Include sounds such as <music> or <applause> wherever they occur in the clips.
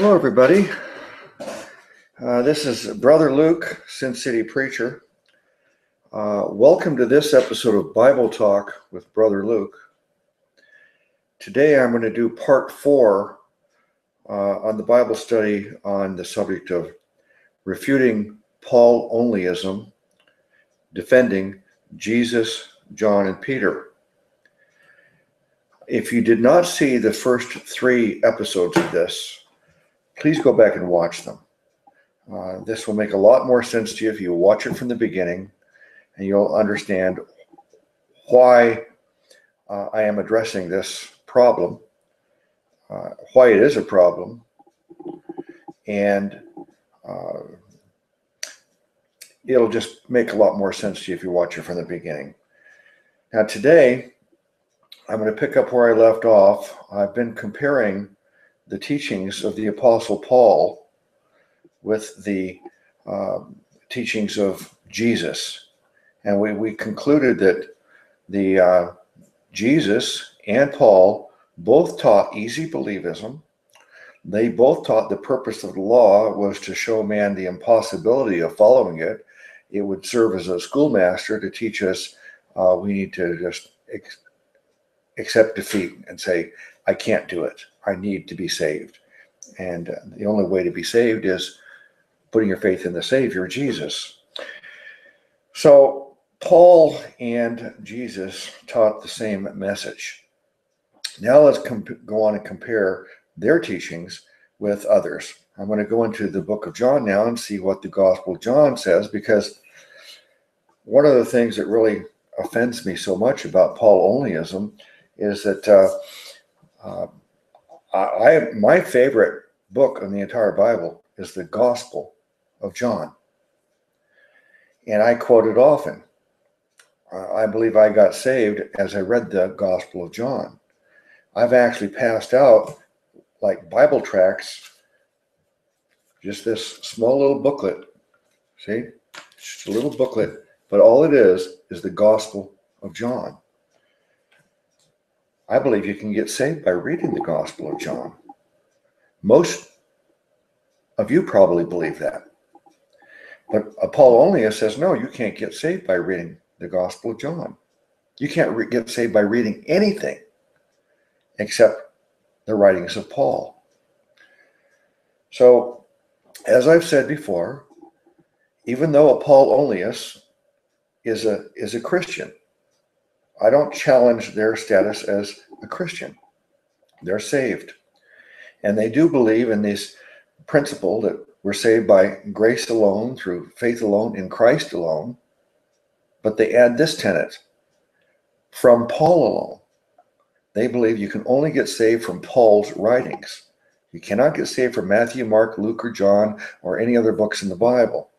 Hello, everybody. Uh, this is Brother Luke, Sin City Preacher. Uh, welcome to this episode of Bible Talk with Brother Luke. Today I'm going to do part four uh, on the Bible study on the subject of refuting Paul onlyism, defending Jesus, John, and Peter. If you did not see the first three episodes of this, please go back and watch them. Uh, this will make a lot more sense to you if you watch it from the beginning and you'll understand why uh, I am addressing this problem, uh, why it is a problem, and uh, it'll just make a lot more sense to you if you watch it from the beginning. Now, today, I'm going to pick up where I left off. I've been comparing the teachings of the Apostle Paul with the um, teachings of Jesus. And we, we concluded that the uh, Jesus and Paul both taught easy believism. They both taught the purpose of the law was to show man the impossibility of following it. It would serve as a schoolmaster to teach us uh, we need to just ex- accept defeat and say, I can't do it. I need to be saved. And the only way to be saved is putting your faith in the Savior, Jesus. So, Paul and Jesus taught the same message. Now, let's go on and compare their teachings with others. I'm going to go into the book of John now and see what the Gospel John says because one of the things that really offends me so much about Paul onlyism is that uh, uh, I my favorite book in the entire Bible is the Gospel of John, and I quote it often. I believe I got saved as I read the Gospel of John. I've actually passed out like Bible tracts, just this small little booklet. See, just a little booklet, but all it is is the Gospel of John. I believe you can get saved by reading the Gospel of John. Most of you probably believe that. But Onlyus says, no, you can't get saved by reading the Gospel of John. You can't get saved by reading anything except the writings of Paul. So, as I've said before, even though a Paul onlyist is a is a Christian, I don't challenge their status as a Christian. They're saved. And they do believe in this principle that we're saved by grace alone, through faith alone, in Christ alone. But they add this tenet from Paul alone. They believe you can only get saved from Paul's writings. You cannot get saved from Matthew, Mark, Luke, or John, or any other books in the Bible.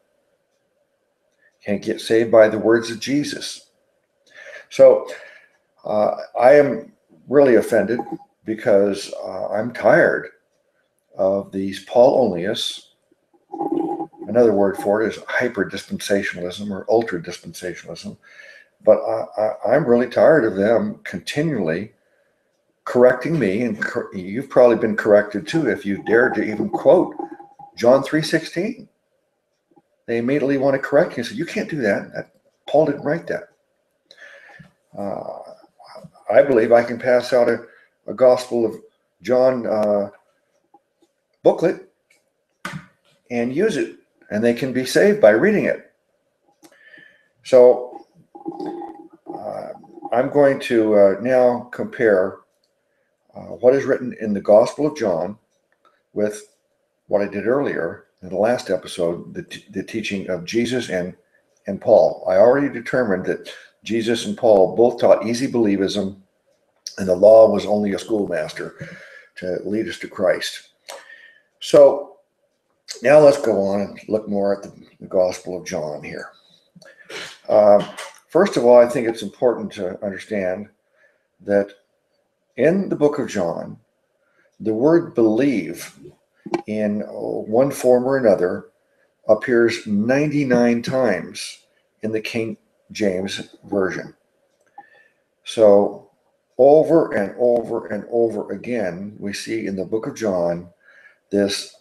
Can't get saved by the words of Jesus. So uh, I am really offended because uh, I'm tired of these Paul onlyists. Another word for it is hyper dispensationalism or ultra dispensationalism. But I, am really tired of them continually correcting me, and cor- you've probably been corrected too if you dared to even quote John three sixteen. They immediately want to correct you and say you can't do that. Paul didn't write that. Uh, I believe I can pass out a, a Gospel of John uh, booklet and use it, and they can be saved by reading it. So uh, I'm going to uh, now compare uh, what is written in the Gospel of John with what I did earlier in the last episode, the, the teaching of Jesus and and Paul. I already determined that Jesus and Paul both taught easy believism, and the law was only a schoolmaster to lead us to Christ. So now let's go on and look more at the, the Gospel of John here. Uh, first of all, I think it's important to understand that in the book of John, the word believe in one form or another appears 99 times in the King James Version. So, over and over and over again, we see in the book of John this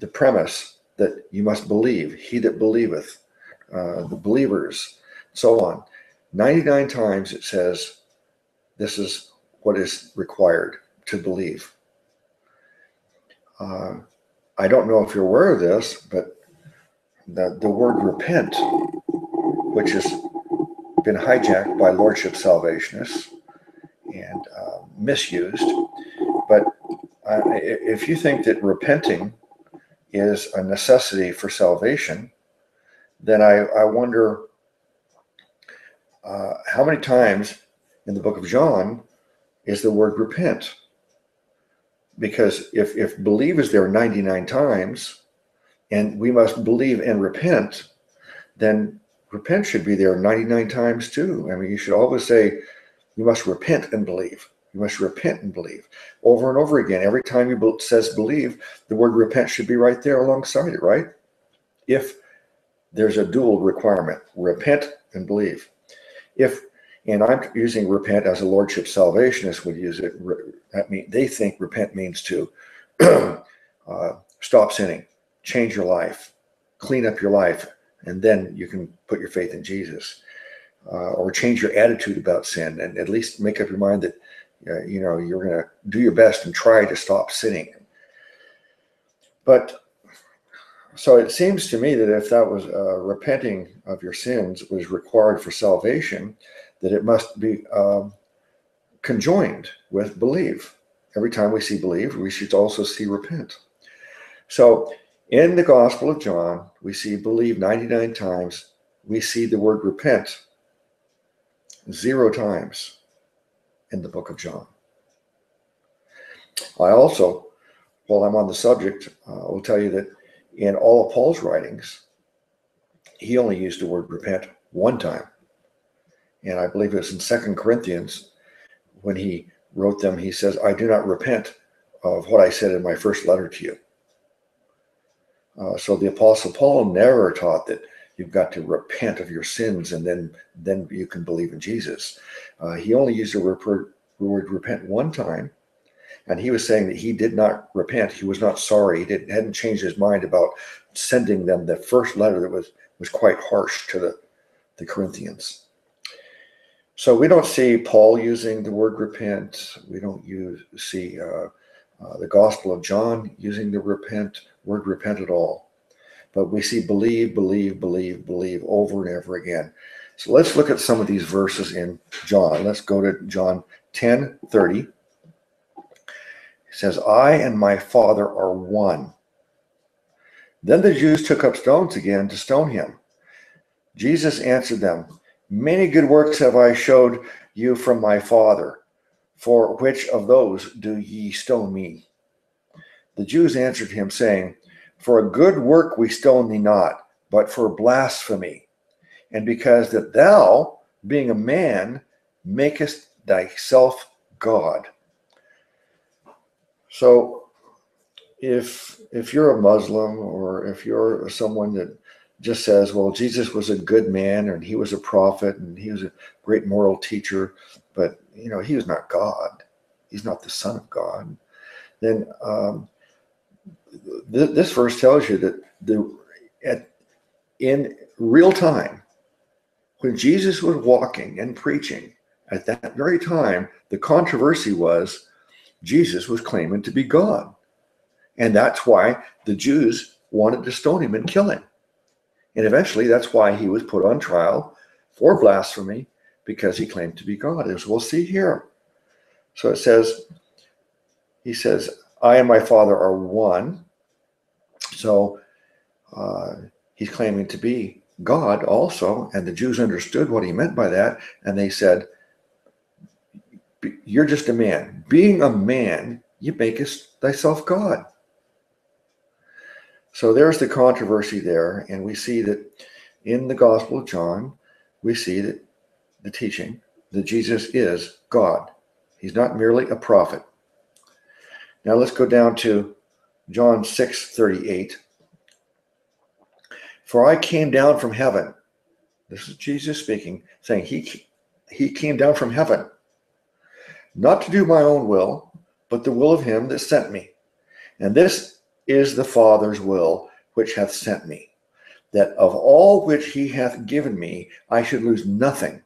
the premise that you must believe, he that believeth, uh, the believers, so on. 99 times it says this is what is required to believe. Uh, I don't know if you're aware of this, but the, the word repent, which has been hijacked by Lordship Salvationists and uh, misused. But uh, if you think that repenting is a necessity for salvation, then I, I wonder uh, how many times in the book of John is the word repent? Because if, if believe is there 99 times and we must believe and repent, then repent should be there 99 times too. I mean, you should always say, you must repent and believe. You must repent and believe over and over again. Every time you says believe, the word repent should be right there alongside it, right? If there's a dual requirement, repent and believe. If and I'm using repent as a lordship salvationist would use it. That mean they think repent means to <clears throat> uh, stop sinning, change your life, clean up your life, and then you can put your faith in Jesus, uh, or change your attitude about sin, and at least make up your mind that uh, you know you're going to do your best and try to stop sinning. But so it seems to me that if that was uh, repenting of your sins was required for salvation, that it must be um, conjoined with believe. Every time we see believe, we should also see repent. So in the Gospel of John, we see believe 99 times. We see the word repent zero times in the book of John. I also, while I'm on the subject, uh, will tell you that in all of Paul's writings, he only used the word repent one time and I believe it was in Second Corinthians when he wrote them. He says, "I do not repent of what I said in my first letter to you." Uh, so the Apostle Paul never taught that you've got to repent of your sins and then then you can believe in Jesus. Uh, he only used the word, repent one time, and he was saying that he did not repent. He was not sorry. He didn't, hadn't changed his mind about sending them the first letter that was was quite harsh to the the Corinthians. So we don't see Paul using the word repent. We don't use see uh, uh, the Gospel of John using the repent word repent at all. But we see believe, believe, believe, believe over and over again. So let's look at some of these verses in John. Let's go to John 10 30. It says, I and my Father are one. Then the Jews took up stones again to stone him. Jesus answered them, Many good works have I showed you from my Father. For which of those do ye stone me? The Jews answered him, saying, For a good work we stone thee not, but for blasphemy, and because that thou, being a man, makest thyself God. So if if you're a Muslim or if you're someone that just says, well, Jesus was a good man and he was a prophet and he was a great moral teacher, but you know, he was not God. He's not the Son of God. Then um, th- this verse tells you that the at in real time, when Jesus was walking and preaching, at that very time, the controversy was Jesus was claiming to be God. And that's why the Jews wanted to stone him and kill him. And eventually, that's why he was put on trial for blasphemy because he claimed to be God, as we'll see here. So it says, he says, I and my Father are one. So uh, he's claiming to be God also. And the Jews understood what he meant by that. And they said, You're just a man. Being a man, you makest thyself God. So there's the controversy there. And we see that in the Gospel of John, we see that the teaching that Jesus is God. He's not merely a prophet. Now let's go down to John 6 38. For I came down from heaven. This is Jesus speaking, saying he, he came down from heaven, not to do my own will, but the will of him that sent me. And this is the Father's will which hath sent me, that of all which he hath given me I should lose nothing,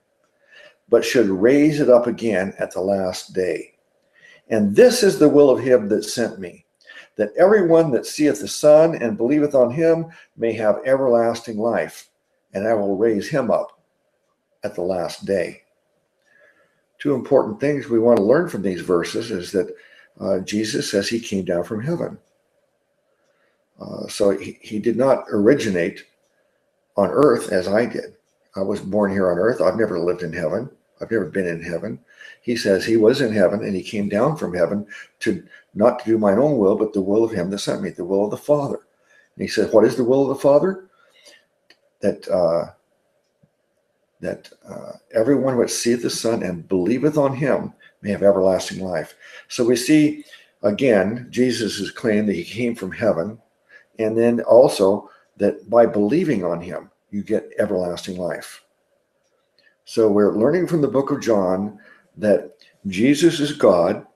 but should raise it up again at the last day. And this is the will of him that sent me, that everyone that seeth the Son and believeth on him may have everlasting life, and I will raise him up at the last day. Two important things we want to learn from these verses is that uh, Jesus says he came down from heaven. Uh, so he, he did not originate on earth as I did. I was born here on earth. I've never lived in heaven. I've never been in heaven. He says he was in heaven and he came down from heaven to not to do mine own will, but the will of him that sent me, the will of the Father. And he said, What is the will of the Father? That uh, that uh, everyone which seeth the Son and believeth on him may have everlasting life. So we see again Jesus' claim that he came from heaven, and then also that by believing on him, you get everlasting life. So we're learning from the book of John that Jesus is God,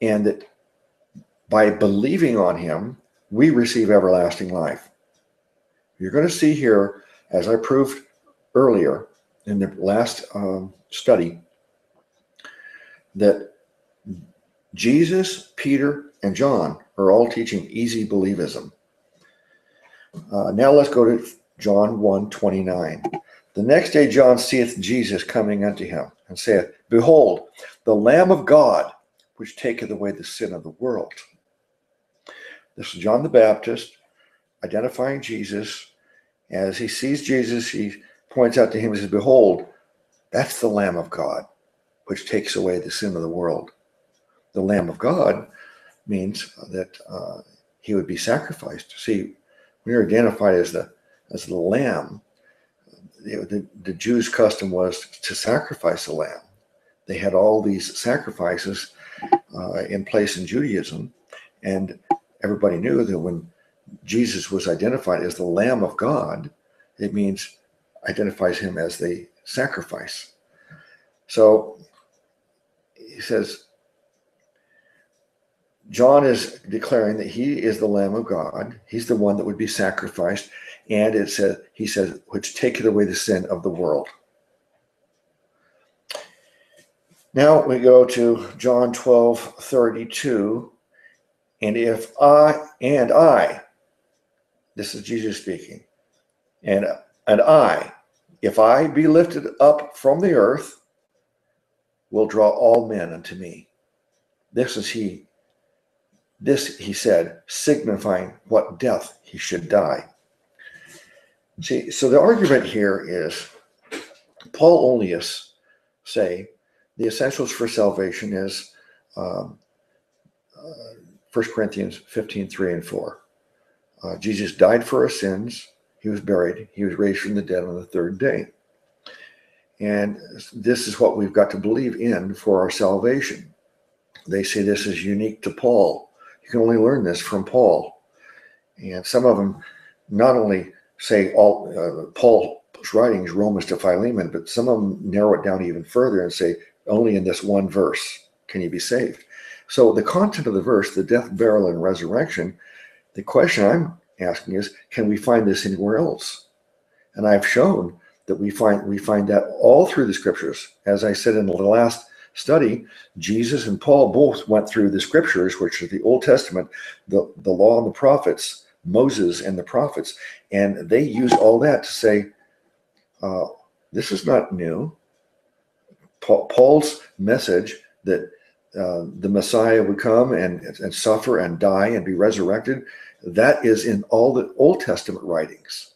and that by believing on him, we receive everlasting life. You're going to see here, as I proved earlier in the last um, study, that Jesus, Peter, and John are all teaching easy believism. Uh, now let's go to John 1 29. The next day John seeth Jesus coming unto him, and saith, Behold, the Lamb of God, which taketh away the sin of the world. This is John the Baptist identifying Jesus. As he sees Jesus, he points out to him and says, Behold, that's the Lamb of God, which takes away the sin of the world. The Lamb of God means that uh, he would be sacrificed. See, we are identified as the as the lamb. Know, the, the Jews' custom was to sacrifice a lamb. They had all these sacrifices uh, in place in Judaism, and everybody knew that when Jesus was identified as the Lamb of God, it means identifies him as the sacrifice. So he says, John is declaring that he is the Lamb of God. He's the one that would be sacrificed. And it says, he says, which taketh away the sin of the world. Now we go to John 12, 32. And if I, and I, this is Jesus speaking, and, and I, if I be lifted up from the earth, will draw all men unto me. This is he this, he said, signifying what death he should die. See, so the argument here is Paul onlyists say the essentials for salvation is um, uh, 1 Corinthians 15, 3 and 4. Uh, Jesus died for our sins. He was buried. He was raised from the dead on the third day. And this is what we've got to believe in for our salvation. They say this is unique to Paul. You can only learn this from Paul. And some of them not only say all uh, Paul's writings, Romans to Philemon, but some of them narrow it down even further and say only in this one verse can you be saved. So the content of the verse, the death, burial, and resurrection, the question I'm asking is, can we find this anywhere else? And I've shown that we find we find that all through the scriptures. As I said in the last study, Jesus and Paul both went through the scriptures, which are the Old Testament, the, the law and the prophets, Moses and the prophets, and they used all that to say, uh, this is not new. Paul's message that uh, the Messiah would come and, and suffer and die and be resurrected, that is in all the Old Testament writings.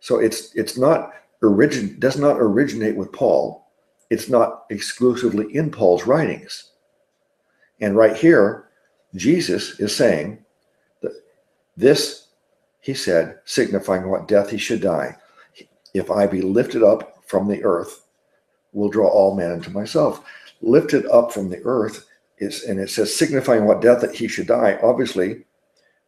So it's it's not origin does not originate with Paul it's not exclusively in Paul's writings. And right here, Jesus is saying that this, he said, signifying what death he should die. If I be lifted up from the earth, will draw all men unto myself. Lifted up from the earth is, and it says signifying what death that he should die. Obviously,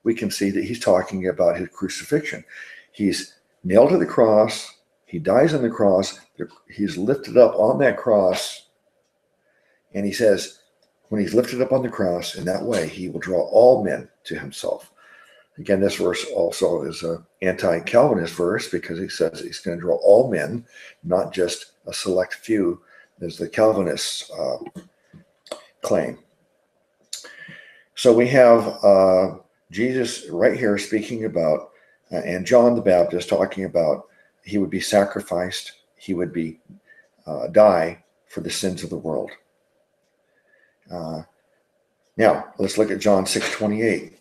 we can see that he's talking about his crucifixion. He's nailed to the cross, he dies on the cross. He's lifted up on that cross. And he says, when he's lifted up on the cross in that way, he will draw all men to himself. Again, this verse also is an anti Calvinist verse because he says he's going to draw all men, not just a select few, as the Calvinists uh, claim. So we have uh, Jesus right here speaking about, uh, and John the Baptist talking about he would be sacrificed, he would be uh, die for the sins of the world. Uh, now let's look at John six twenty eight.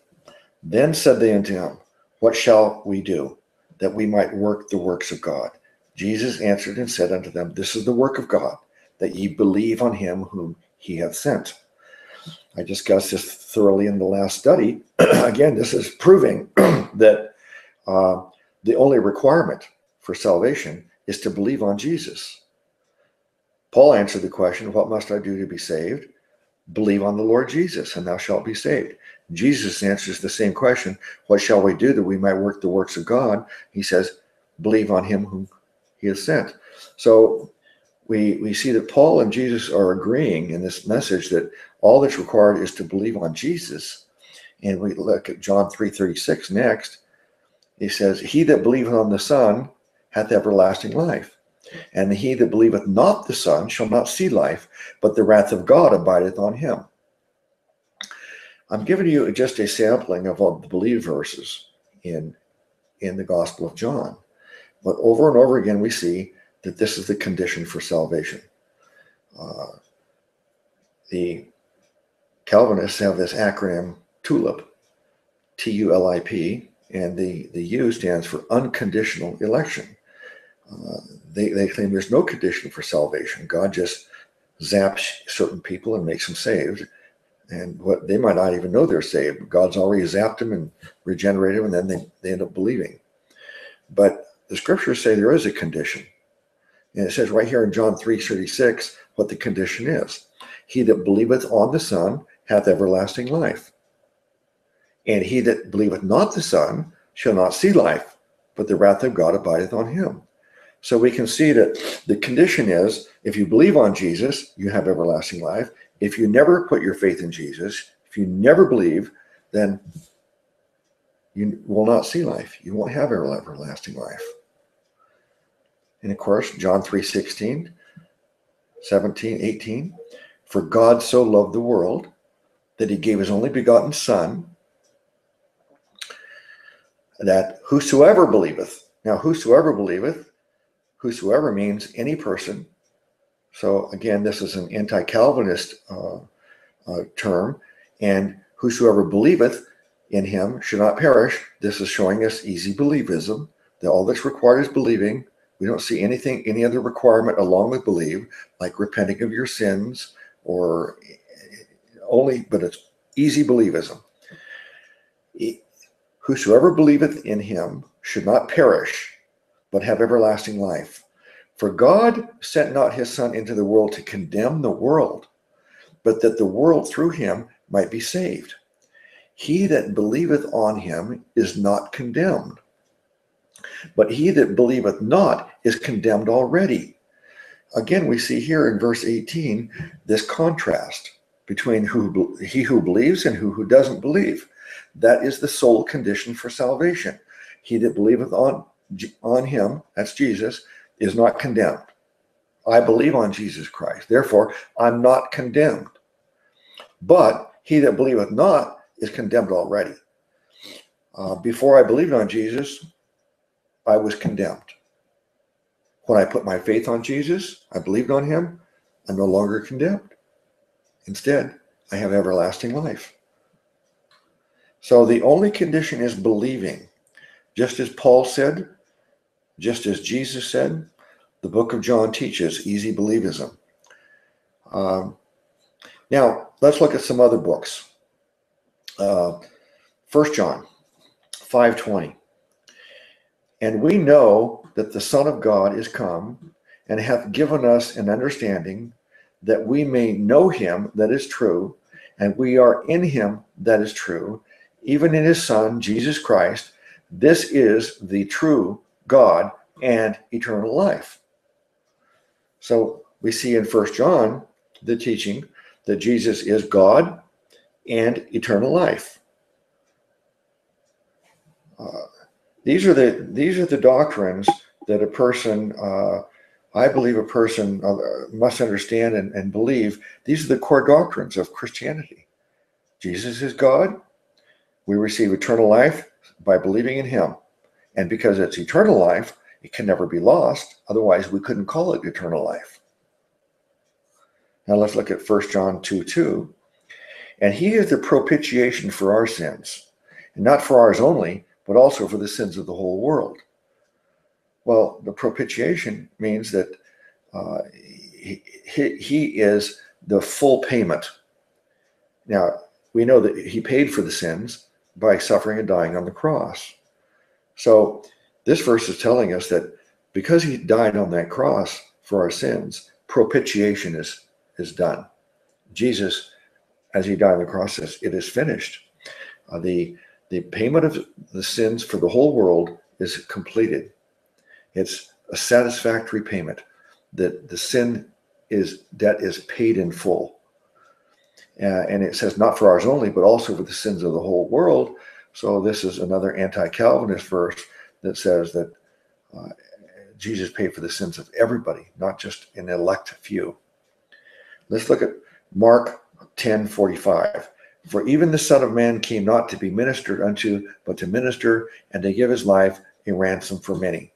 Then said they unto him, What shall we do that we might work the works of God? Jesus answered and said unto them, This is the work of God, that ye believe on him whom he hath sent. I discussed this thoroughly in the last study. <clears throat> Again, this is proving <clears throat> that uh, the only requirement for salvation is to believe on Jesus. Paul answered the question, What must I do to be saved? Believe on the Lord Jesus, and thou shalt be saved. Jesus answers the same question What shall we do that we might work the works of God? He says, Believe on him whom he has sent. So we, we see that Paul and Jesus are agreeing in this message that all that's required is to believe on Jesus. And we look at John 3:36 next. He says, He that believeth on the Son hath everlasting life. And he that believeth not the Son shall not see life, but the wrath of God abideth on him. I'm giving you just a sampling of all the believe verses in, in the Gospel of John. But over and over again, we see that this is the condition for salvation. Uh, the Calvinists have this acronym TULIP, T U L I P, and the, the U stands for unconditional election. Uh, they, they claim there's no condition for salvation. God just zaps certain people and makes them saved and what they might not even know they're saved. God's already zapped them and regenerated them, and then they, they end up believing. But the scriptures say there is a condition. And it says right here in John 3 36 what the condition is. He that believeth on the Son hath everlasting life. And he that believeth not the Son shall not see life, but the wrath of God abideth on him. So we can see that the condition is if you believe on Jesus, you have everlasting life. If you never put your faith in Jesus, if you never believe, then you will not see life. You won't have everlasting life. And of course, John 3 16, 17, 18. For God so loved the world that he gave his only begotten Son, that whosoever believeth, now whosoever believeth, whosoever means any person so again, this is an anti-Calvinist uh, uh, term, and whosoever believeth in him should not perish. This is showing us easy believism. That all that's required is believing. We don't see anything, any other requirement along with believe, like repenting of your sins or only, but it's easy believism. Whosoever believeth in him should not perish, but have everlasting life. For God sent not his Son into the world to condemn the world, but that the world through him might be saved. He that believeth on him is not condemned, but he that believeth not is condemned already. Again, we see here in verse 18 this contrast between who he who believes and who, who doesn't believe. That is the sole condition for salvation. He that believeth on, on him, that's Jesus, is not condemned. I believe on Jesus Christ. Therefore, I'm not condemned. But he that believeth not is condemned already. Uh, before I believed on Jesus, I was condemned. When I put my faith on Jesus, I believed on him, I'm no longer condemned. Instead, I have everlasting life. So the only condition is believing. Just as Paul said, just as Jesus said, the book of John teaches easy believism. Um, now, let's look at some other books. Uh, First John 5.20. And we know that the Son of God is come and hath given us an understanding that we may know him that is true, and we are in him that is true, even in his Son, Jesus Christ. This is the true God and eternal life. So we see in First John the teaching that Jesus is God and eternal life. uh, these are the these are the doctrines that a person uh, I believe a person uh, must understand and, and believe. These are the core doctrines of Christianity. Jesus is God. We receive eternal life by believing in Him, and because it's eternal life, it can never be lost. Otherwise, we couldn't call it eternal life. Now let's look at 1 John 2 2. And he is the propitiation for our sins, and not for ours only, but also for the sins of the whole world. Well, the propitiation means that uh, he, he, he is the full payment. Now, we know that he paid for the sins by suffering and dying on the cross. So, this verse is telling us that because he died on that cross for our sins, propitiation is, is done. Jesus, as he died on the cross, says, It is finished. Uh, the the payment of the sins for the whole world is completed. It's a satisfactory payment that the sin is debt is paid in full. Uh, and it says not for ours only, but also for the sins of the whole world. So this is another anti-Calvinist verse that says that uh, Jesus paid for the sins of everybody, not just an elect few. Let's look at Mark 10 45. For even the Son of Man came not to be ministered unto, but to minister and to give his life a ransom for many.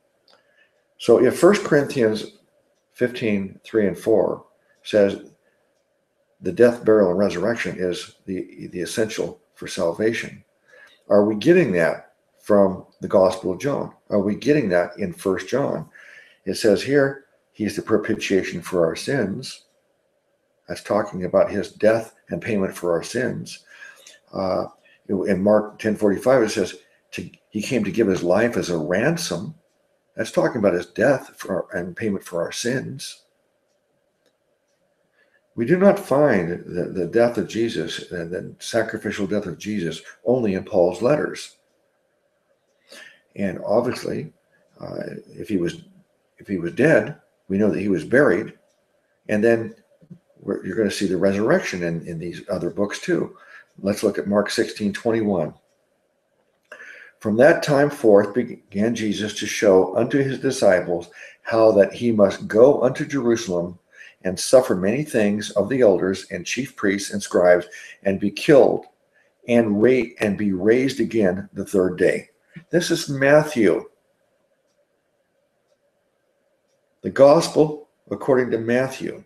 So if 1 Corinthians 15, 3 and 4 says the death, burial, and resurrection is the, the essential for salvation, are we getting that from the Gospel of John? Are we getting that in First John? It says here, he's the propitiation for our sins. That's talking about his death and payment for our sins. Uh, in Mark 10:45, it says, to, "He came to give his life as a ransom." That's talking about his death for, and payment for our sins. We do not find the, the death of Jesus and the sacrificial death of Jesus only in Paul's letters. And obviously, uh, if he was if he was dead, we know that he was buried, and then you're going to see the resurrection in, in these other books too. Let's look at Mark 16 21. From that time forth began Jesus to show unto his disciples how that he must go unto Jerusalem and suffer many things of the elders and chief priests and scribes and be killed and ra- and be raised again the third day. This is Matthew. The gospel according to Matthew.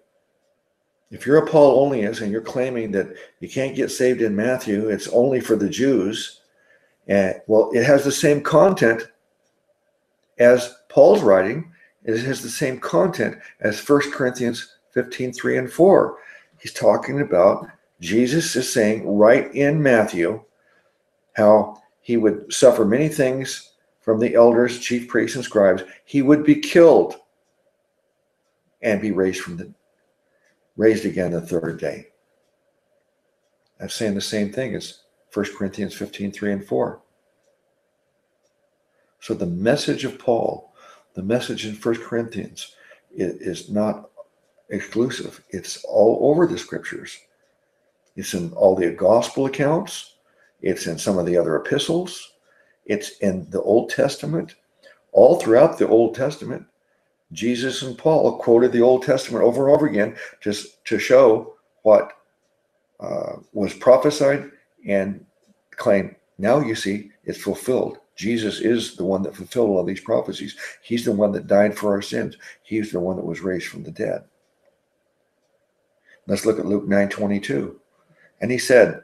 If you're a Paul onlyist and you're claiming that you can't get saved in Matthew, it's only for the Jews, and well, it has the same content as Paul's writing. It has the same content as 1 Corinthians 15, 3 and 4. He's talking about Jesus is saying right in Matthew how he would suffer many things from the elders, chief priests, and scribes. He would be killed and be raised from the raised again the third day. That's saying the same thing as 1 Corinthians 15, 3 and 4. So the message of Paul, the message in 1 Corinthians, is not exclusive. It's all over the scriptures. It's in all the gospel accounts. It's in some of the other epistles. It's in the Old Testament. All throughout the Old Testament, Jesus and Paul quoted the Old Testament over and over again just to show what uh, was prophesied and claim. Now you see it's fulfilled. Jesus is the one that fulfilled all these prophecies. He's the one that died for our sins. He's the one that was raised from the dead. Let's look at Luke 9 22. And he said,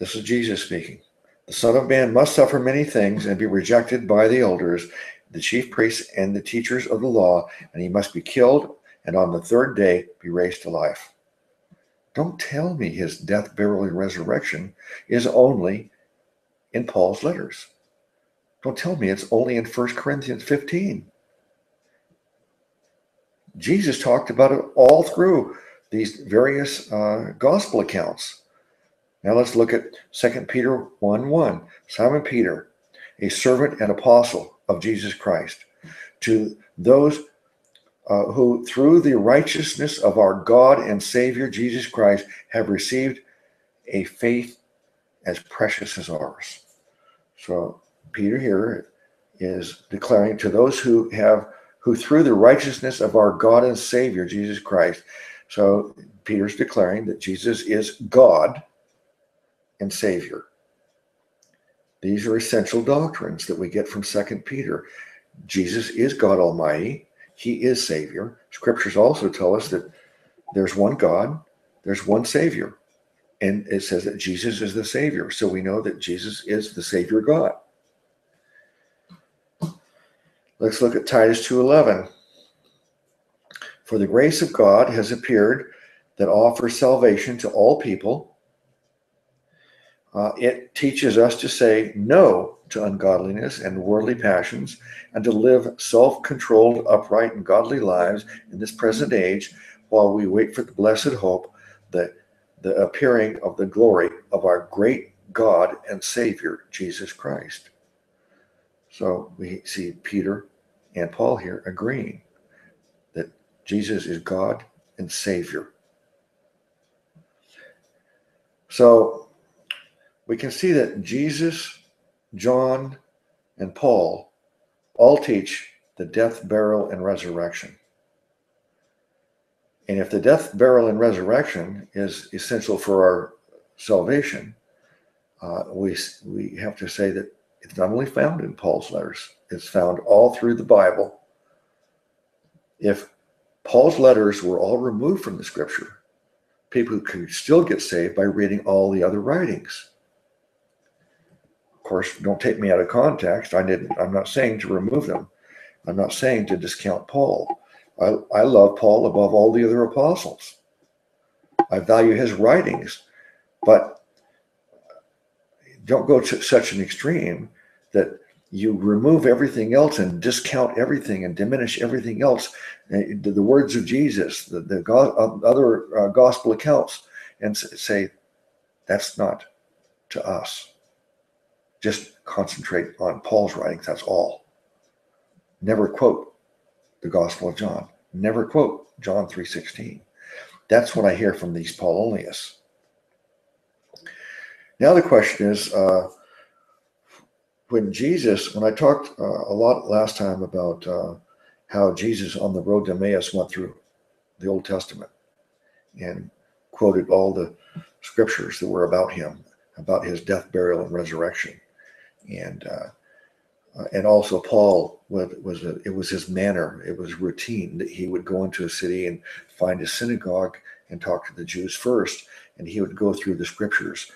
This is Jesus speaking. The Son of Man must suffer many things and be rejected by the elders the chief priests and the teachers of the law, and he must be killed and on the third day be raised to life. Don't tell me his death, burial, and resurrection is only in Paul's letters. Don't tell me it's only in 1 Corinthians 15. Jesus talked about it all through these various uh, gospel accounts. Now let's look at 2 Peter 1 1. Simon Peter, a servant and apostle of Jesus Christ, to those uh, who, through the righteousness of our God and Savior Jesus Christ, have received a faith as precious as ours. So Peter here is declaring to those who have who through the righteousness of our God and Savior Jesus Christ. So Peter's declaring that Jesus is God and Savior. These are essential doctrines that we get from Second Peter. Jesus is God Almighty. He is Savior. Scriptures also tell us that there's one God, there's one Savior. And it says that Jesus is the Savior. So we know that Jesus is the Savior God. Let's look at Titus 2:11. For the grace of God has appeared that offers salvation to all people. Uh, it teaches us to say no to ungodliness and worldly passions and to live self controlled, upright, and godly lives in this present age while we wait for the blessed hope, the, the appearing of the glory of our great God and Savior, Jesus Christ. So we see Peter and Paul here agreeing that Jesus is God and Savior. So we can see that Jesus, John, and Paul all teach the death, burial, and resurrection. And if the death, burial, and resurrection is essential for our salvation, uh, we, we have to say that it's not only found in Paul's letters, it's found all through the Bible. If Paul's letters were all removed from the scripture, people could still get saved by reading all the other writings. Of course, don't take me out of context. I didn't, I'm not saying to remove them. I'm not saying to discount Paul. I, I love Paul above all the other apostles. I value his writings, but don't go to such an extreme that you remove everything else and discount everything and diminish everything else. Eh, the words of Jesus, the, the other uh, gospel accounts, and say, that's not to us. Just concentrate on Paul's writings. That's all. Never quote the Gospel of John. Never quote John 3.16. That's what I hear from these Paul onlyists. Now the question is, uh, when Jesus, when I talked uh, a lot last time about uh, how Jesus on the road to Emmaus went through the Old Testament and quoted all the scriptures that were about him, about his death, burial, and resurrection, and uh, uh and also Paul was, was a, it was his manner, it was routine that he would go into a city and find a synagogue and talk to the Jews first, and he would go through the scriptures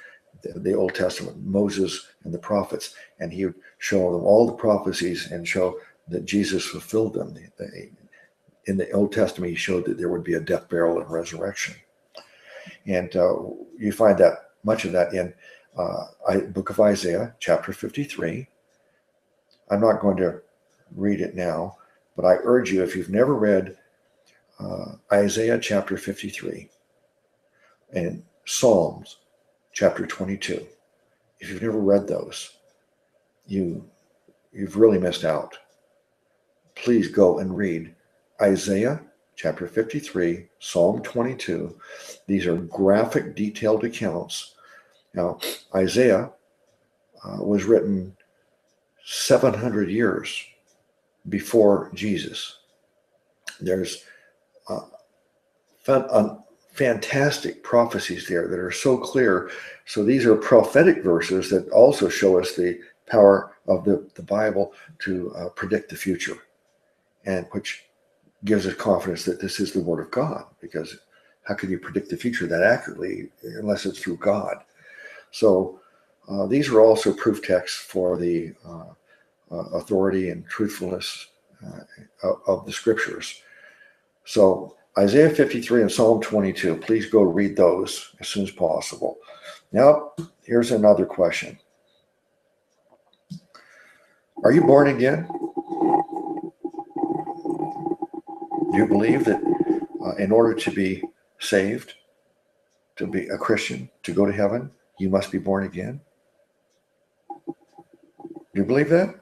the Old Testament, Moses and the prophets, and he would show them all the prophecies and show that Jesus fulfilled them. In the Old Testament, he showed that there would be a death, burial, and resurrection. And uh, you find that much of that in uh, book of Isaiah, chapter 53. I'm not going to read it now, but I urge you, if you've never read uh, Isaiah chapter 53 and Psalms chapter 22. If you've never read those, you you've really missed out. Please go and read Isaiah chapter 53, Psalm 22. These are graphic, detailed accounts. Now, Isaiah uh, was written 700 years before Jesus. There's uh, fantastic prophecies there that are so clear. So these are prophetic verses that also show us the power of the, the Bible to uh, predict the future, and which gives us confidence that this is the Word of God, because how can you predict the future that accurately unless it's through God? So uh, these are also proof texts for the uh, uh authority and truthfulness uh, of the scriptures. So Isaiah 53 and Psalm 22. Please go read those as soon as possible. Now, here's another question Are you born again? Do you believe that uh, in order to be saved, to be a Christian, to go to heaven, you must be born again? Do you believe that?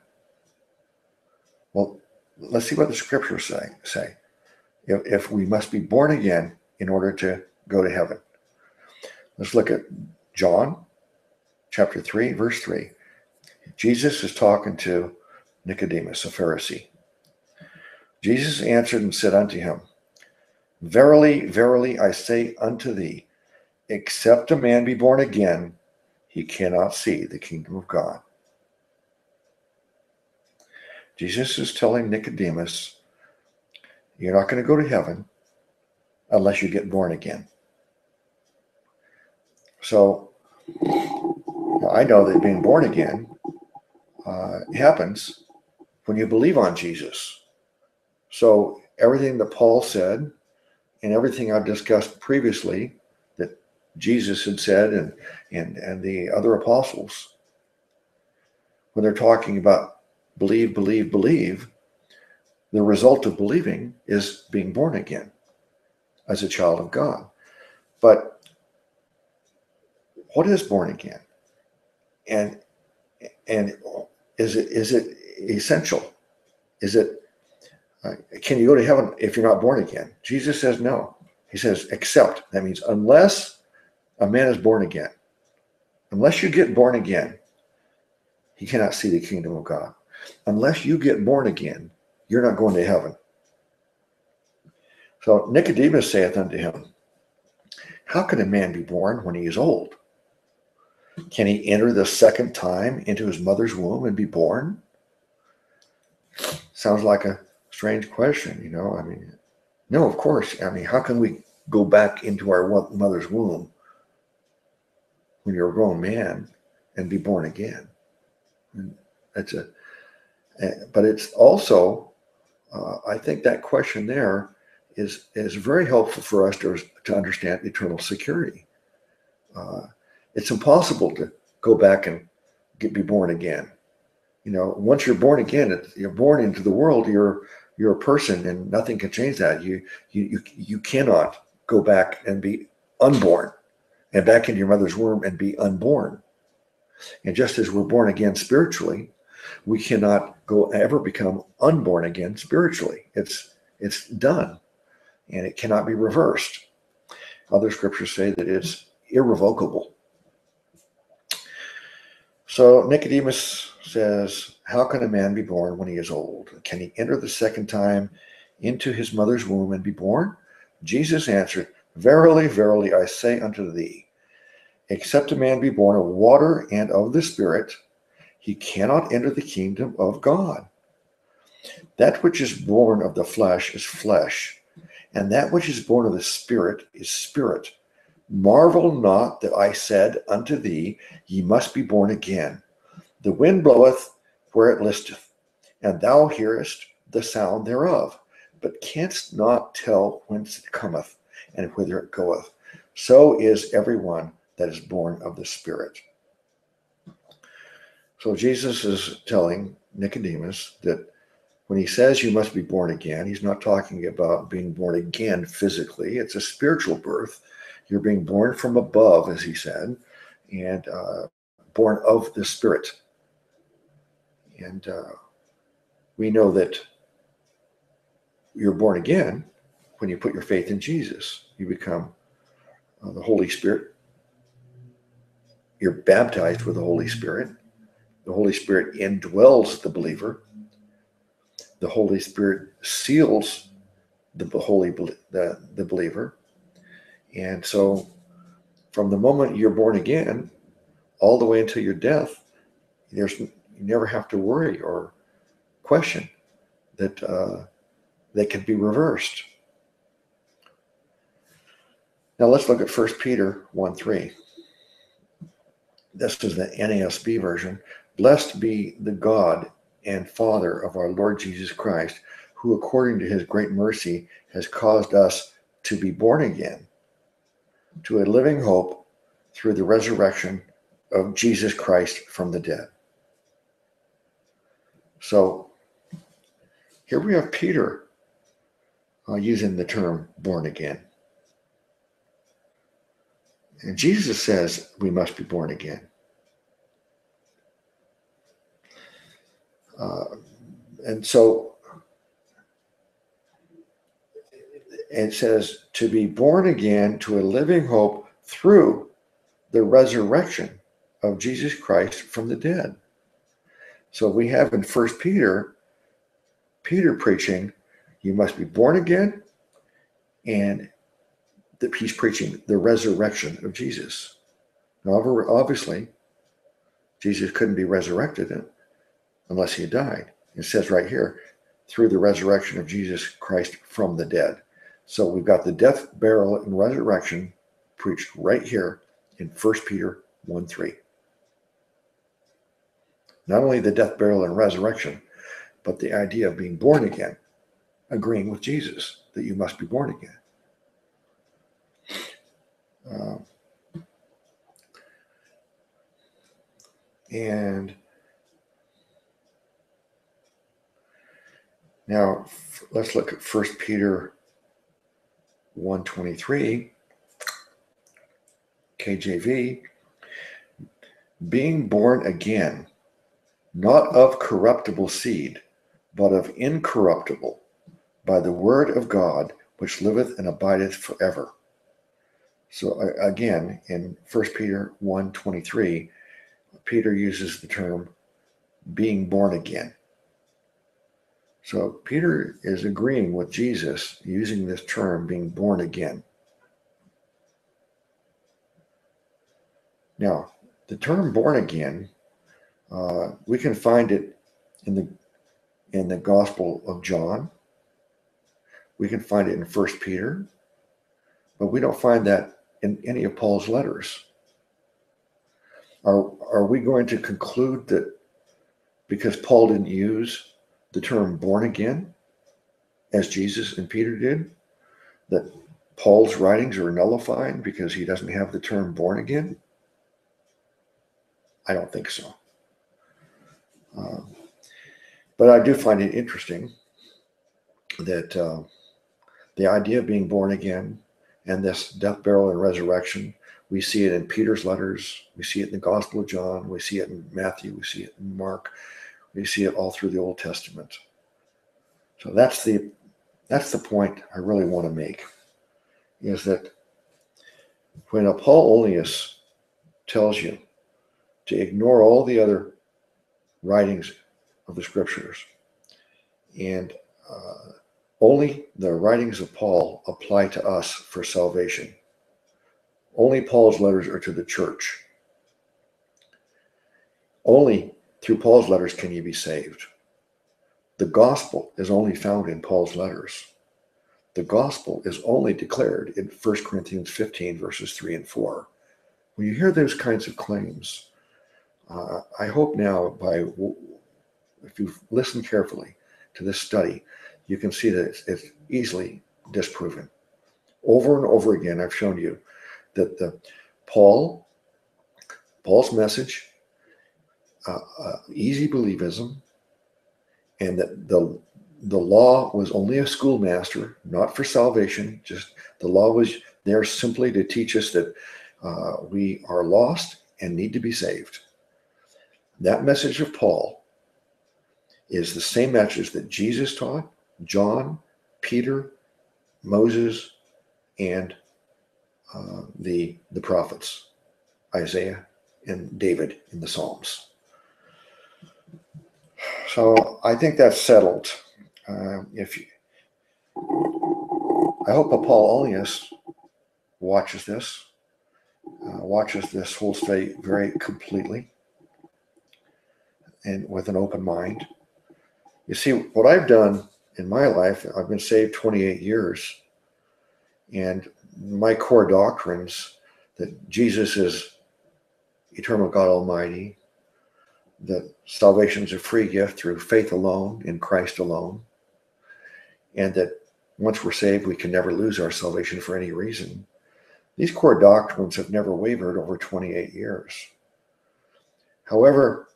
Well, let's see what the scriptures say. say if, if we must be born again in order to go to heaven. Let's look at John chapter 3, verse 3. Jesus is talking to Nicodemus, a Pharisee. Jesus answered and said unto him, Verily, verily, I say unto thee, except a man be born again, he cannot see the kingdom of God. Jesus is telling Nicodemus, You're not going to go to heaven unless you get born again. So I know that being born again uh, happens when you believe on Jesus. So everything that Paul said and everything I've discussed previously that Jesus had said and and and the other apostles when they're talking about believe believe believe the result of believing is being born again as a child of God. But what is born again? And and is it is it essential? Is it uh, can you go to heaven if you're not born again? Jesus says no. He says except. That means unless a man is born again, unless you get born again, he cannot see the kingdom of God. Unless you get born again, you're not going to heaven. So Nicodemus saith unto him, How can a man be born when he is old? Can he enter the second time into his mother's womb and be born? Sounds like a strange question, you know. I mean, no, of course. I mean, how can we go back into our mother's womb when you're a grown man and be born again? That's a, eh, but it's also, uh, I think that question there is is very helpful for us to, to understand eternal security. Uh, it's impossible to go back and get, be born again. You know, once you're born again, you're born into the world. You're you're a person, and nothing can change that. You you you, you cannot go back and be unborn, and back into your mother's womb and be unborn. And just as we're born again spiritually, we cannot go ever become unborn again spiritually. It's it's done and it cannot be reversed. Other scriptures say that it's irrevocable. So Nicodemus says, How can a man be born when he is old? Can he enter the second time into his mother's womb and be born? Jesus answered, Verily, verily, I say unto thee, except a man be born of water and of the Spirit, he cannot enter the kingdom of God. That which is born of the flesh is flesh, and that which is born of the Spirit is spirit. Marvel not that I said unto thee, Ye must be born again. The wind bloweth where it listeth, and thou hearest the sound thereof, but canst not tell whence it cometh and whither it goeth. So is every one that is born of the Spirit. So Jesus is telling Nicodemus that when he says you must be born again, he's not talking about being born again physically. It's a spiritual birth. You're being born from above, as he said, and uh, born of the Spirit. And uh, we know that you're born again when you put your faith in Jesus. You become uh, the Holy Spirit. You're baptized with the Holy Spirit. The Holy Spirit indwells the believer the Holy Spirit seals the holy the, the believer. And so from the moment you're born again all the way until your death, there's you never have to worry or question that uh, they can be reversed. Now let's look at 1 Peter 1 3. This is the NASB version. Blessed be the God and Father of our Lord Jesus Christ, who according to his great mercy has caused us to be born again to a living hope through the resurrection of Jesus Christ from the dead. So here we have Peter uh, using the term born again. And Jesus says we must be born again. Uh, and so it says to be born again to a living hope through the resurrection of Jesus Christ from the dead. So we have in First Peter, Peter preaching, you must be born again, and that he's preaching the resurrection of Jesus. Now, obviously, Jesus couldn't be resurrected unless he died. It says right here, through the resurrection of Jesus Christ from the dead. So we've got the death, burial, and resurrection preached right here in 1 Peter 1 3. Not only the death, burial, and resurrection, but the idea of being born again, agreeing with Jesus that you must be born again. Uh, and now let's look at First Peter 123 KJV being born again not of corruptible seed but of incorruptible by the word of God which liveth and abideth forever. So again in 1 Peter 1:23 Peter uses the term being born again so Peter is agreeing with Jesus using this term being born again. Now, the term born again, uh, we can find it in the in the Gospel of John. We can find it in First Peter, but we don't find that in any of Paul's letters. Are are we going to conclude that because Paul didn't use the term born again, as Jesus and Peter did, that Paul's writings are nullified because he doesn't have the term born again? I don't think so. Um, but I do find it interesting that uh, the idea of being born again and this death, burial, and resurrection, we see it in Peter's letters, we see it in the Gospel of John, we see it in Matthew, we see it in Mark, we see it all through the Old Testament. So that's the that's the point I really want to make is that when a Paul onlyist tells you to ignore all the other writings of the scriptures and uh, only the writings of Paul apply to us for salvation. Only Paul's letters are to the church. Only through Paul's letters can you be saved. The gospel is only found in Paul's letters. The gospel is only declared in 1 Corinthians 15, verses 3 and 4. When you hear those kinds of claims, uh, I hope now, by if you listen carefully to this study, you can see that it's, it's easily disproven. Over and over again, I've shown you that the Paul, Paul's message uh, uh, easy believism, and that the the law was only a schoolmaster, not for salvation. Just the law was there simply to teach us that uh, we are lost and need to be saved. That message of Paul is the same message that Jesus taught, John, Peter, Moses, and uh, the the prophets, Isaiah and David in the Psalms. So I think that's settled. Uh, if you, I hope a Paul onlyist watches this, uh, watches this whole state very completely and with an open mind. You see, what I've done in my life, I've been saved 28 years, and my core doctrines that Jesus is eternal God Almighty, that salvation is a free gift through faith alone in Christ alone, and that once we're saved, we can never lose our salvation for any reason. These core doctrines have never wavered over 28 years. However,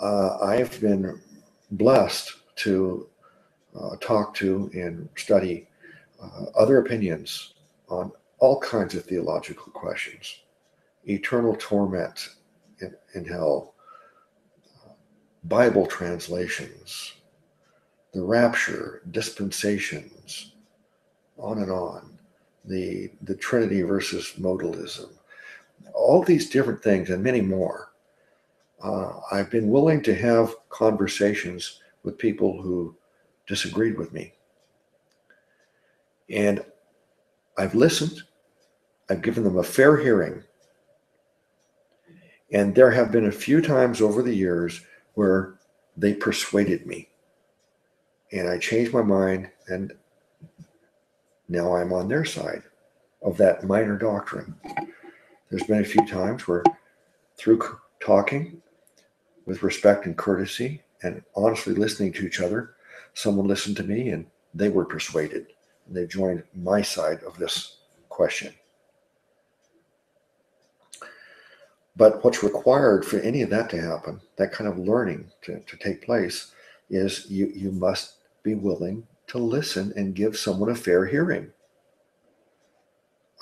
uh, I've been blessed to uh, talk to and study uh, other opinions on all kinds of theological questions eternal torment in, in hell, Bible translations, the rapture, dispensations, on and on, the, the Trinity versus modalism, all these different things and many more. uh, I've been willing to have conversations with people who disagreed with me. And I've listened, I've given them a fair hearing. And there have been a few times over the years where they persuaded me. And I changed my mind, and now I'm on their side of that minor doctrine. There's been a few times where, through talking with respect and courtesy and honestly listening to each other, someone listened to me and they were persuaded. And they joined my side of this question. But what's required for any of that to happen, that kind of learning to, to take place, is you, you must be willing to listen and give someone a fair hearing.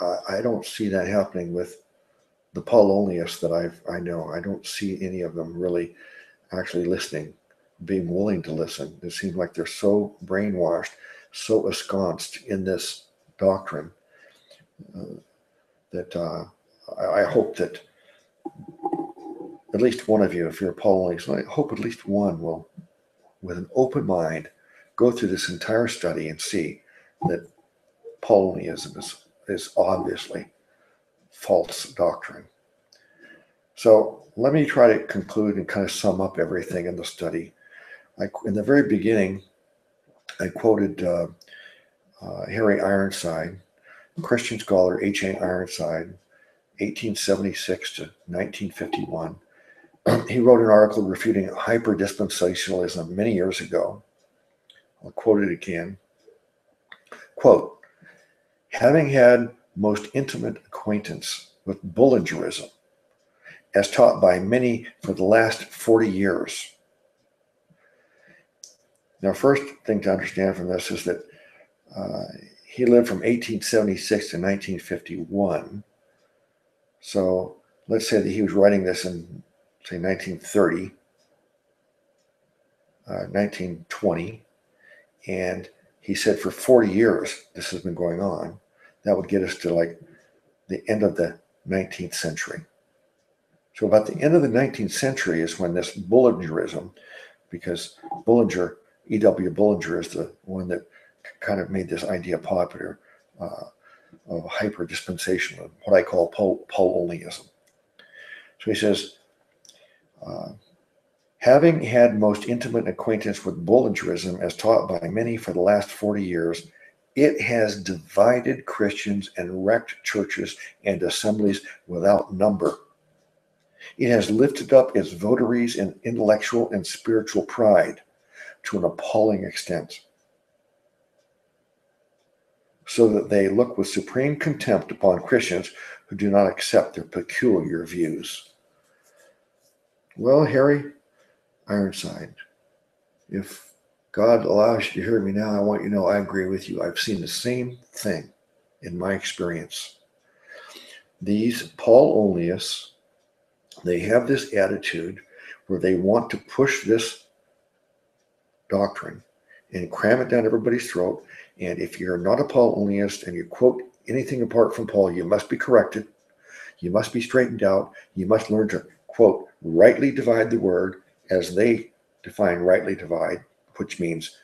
Uh, I don't see that happening with the Paul onlyists that I've, I know. I don't see any of them really actually listening, being willing to listen. It seems like they're so brainwashed, so ensconced in this doctrine uh, that uh, I, I hope that at least one of you, if you're a Paul onlyist, I hope at least one will, with an open mind, go through this entire study and see that Paul onlyism is, is obviously false doctrine. So let me try to conclude and kind of sum up everything in the study. I, in the very beginning, I quoted uh, uh, Harry Ironside, Christian scholar H.A. Ironside, 1876 to 1951. <clears throat> he wrote an article refuting hyperdispensationalism many years ago. I'll quote it again. Quote, having had most intimate acquaintance with Bullingerism, as taught by many for the last 40 years. Now, first thing to understand from this is that uh, he lived from 1876 to 1951. So let's say that he was writing this in, say, 1930, uh, 1920, and he said for 40 years this has been going on. That would get us to like the end of the 19th century. So, about the end of the 19th century is when this Bullingerism, because Bullinger, E.W. Bullinger, is the one that kind of made this idea popular uh, of hyper dispensationalism, what I call Paul, Paulinism. So he says, uh, having had most intimate acquaintance with Bullingerism as taught by many for the last 40 years, it has divided Christians and wrecked churches and assemblies without number. It has lifted up its votaries in intellectual and spiritual pride to an appalling extent, so that they look with supreme contempt upon Christians who do not accept their peculiar views. Well, Harry Ironside, if God allows you to hear me now, I want you to know I agree with you. I've seen the same thing in my experience. These Paul Onlyists they have this attitude where they want to push this doctrine and cram it down everybody's throat. And if you're not a Paul onlyist and you quote anything apart from Paul, you must be corrected. You must be straightened out. You must learn to, quote, rightly divide the word as they define rightly divide, which means